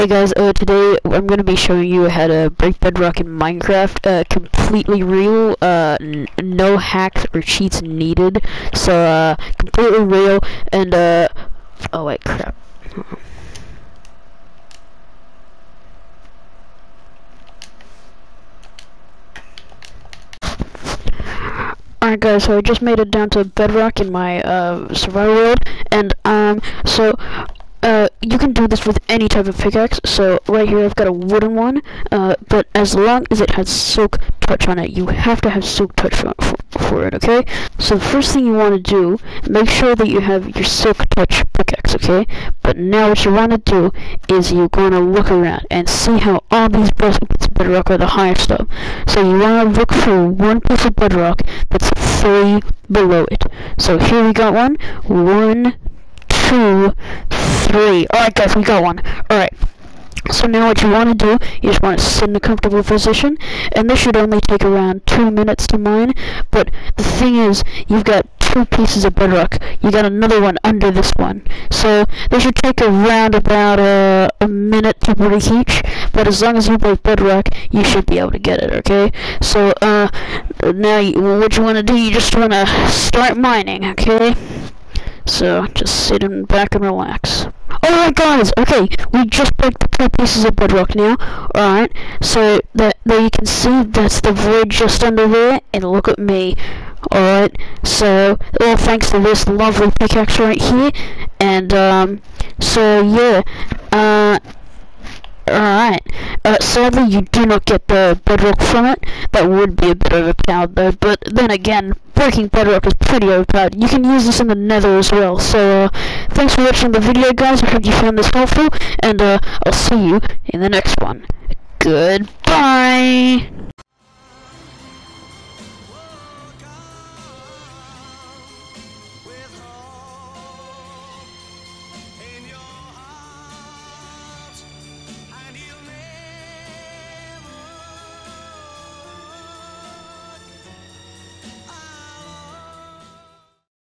Hey guys, uh, today I'm going to be showing you how to break bedrock in Minecraft, uh, completely real, uh, no hacks or cheats needed, so, uh, completely real, and, uh, oh wait, crap. Alright guys, so I just made it down to bedrock in my, uh, survival world, and, um, so, uh, you can do this with any type of pickaxe. So right here I've got a wooden one, uh, but as long as it has silk touch on it, you have to have silk touch for, for, it, okay? So the first thing you want to do, make sure that you have your silk touch pickaxe, okay? But now what you want to do is you're going to look around and see how all these bits of bedrock are the highest up. So you want to look for one piece of bedrock that's three below it. So here we got one, one, two, three. Alright guys, we got one. Alright. So now what you want to do, you just want to sit in a comfortable position, and this should only take around two minutes to mine, but the thing is, you've got two pieces of bedrock, you got another one under this one, so this should take around about uh, a minute to break each, but as long as you break bedrock, you should be able to get it, okay? So, uh, now you, what you want to do, you just want to start mining, okay? So just sit in back and relax. Alright guys, okay, we just broke the two pieces of bedrock now. Alright, so that there you can see that's the void just under there, and look at me. Alright, so all thanks to this lovely pickaxe right here, and um, so yeah, uh, Alright. Uh, sadly, you do not get the bedrock from it. That would be a bit overpowered, though. But then again, breaking bedrock is pretty overpowered. You can use this in the nether as well. So, uh, thanks for watching the video, guys. I hope you found this helpful. And, uh, I'll see you in the next one. Goodbye!